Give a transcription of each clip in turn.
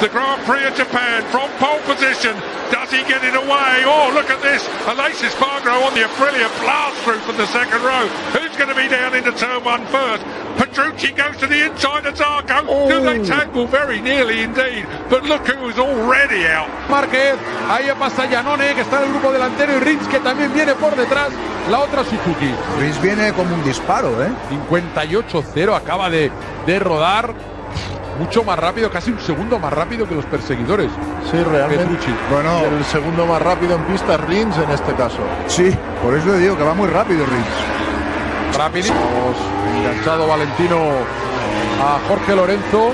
the Grand Prix of Japan from pole position. Does he get it away? Oh, look at this. Alasis Spargo on the Aprilia blast through from the second row. Who's going to be down into turn one first? Petrucci goes to the inside of Zarco. Do they tangle? Very nearly indeed. But look who is already out. Márquez, ahí pasa Yanone, que está en el grupo delantero, y Rins, que también viene por detrás, la otra Suzuki. Rins viene como un disparo, ¿eh? 58-0, acaba de, de rodar mucho más rápido, casi un segundo más rápido que los perseguidores. Sí, realmente. Petrucci. Bueno, el segundo más rápido en pista es Rins en este caso. Sí, por eso le digo que va muy rápido Rins. Rapidísimo. Enganchado Valentino a Jorge Lorenzo.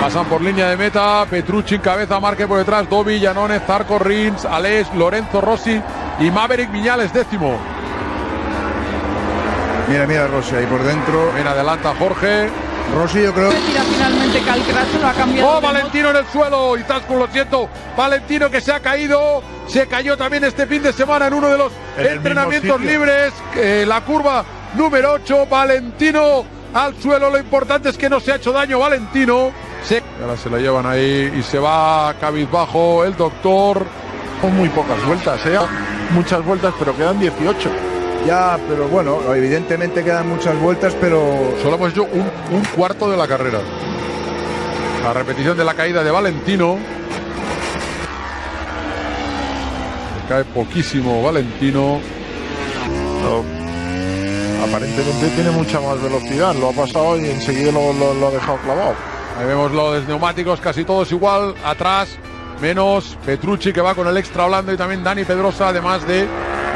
Pasan por línea de meta. Petrucci en cabeza, Marque por detrás. Dovi, Llanones, Zarco, Rins, Alex, Lorenzo Rossi y Maverick Viñales décimo. Mira, mira Rossi ahí por dentro. Ven adelanta Jorge. Rossi yo creo. Retira finalmente Calcracho, lo ha cambiado. Oh, Valentino en el suelo. Y Tasco, lo siento. Valentino que se ha caído. Se cayó también este fin de semana en uno de los En entrenamientos libres. Eh, la curva número 8. Valentino al suelo. Lo importante es que no se ha hecho daño Valentino. Se... y Ahora se la llevan ahí y se va cabizbajo el doctor. Son muy pocas vueltas, ¿eh? Muchas vueltas, pero quedan 18. Ya, pero bueno, evidentemente quedan muchas vueltas, pero. Solo hemos hecho un, cuarto de la carrera. La repetición de la caída de Valentino. Cae poquísimo Valentino. Aparentemente tiene mucha más velocidad. Lo ha pasado y enseguida lo, ha dejado clavado. Ahí vemos lo de neumáticos, casi todos igual. Atrás, menos Petrucci que va con el extra blando y también Dani Pedrosa, además de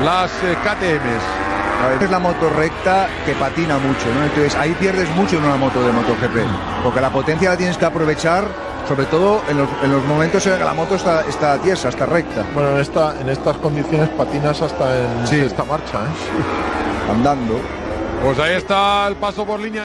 las eh, KTMs. Es la moto recta que patina mucho, ¿no? Entonces ahí pierdes mucho en una moto de MotoGP, porque la potencia la tienes que aprovechar, sobre todo en los, en los momentos en que la moto está, está tiesa, está recta, Bueno, en, esta, en estas condiciones patinas hasta en Sí. esta marcha, ¿eh? andando. Pues ahí está el paso por línea.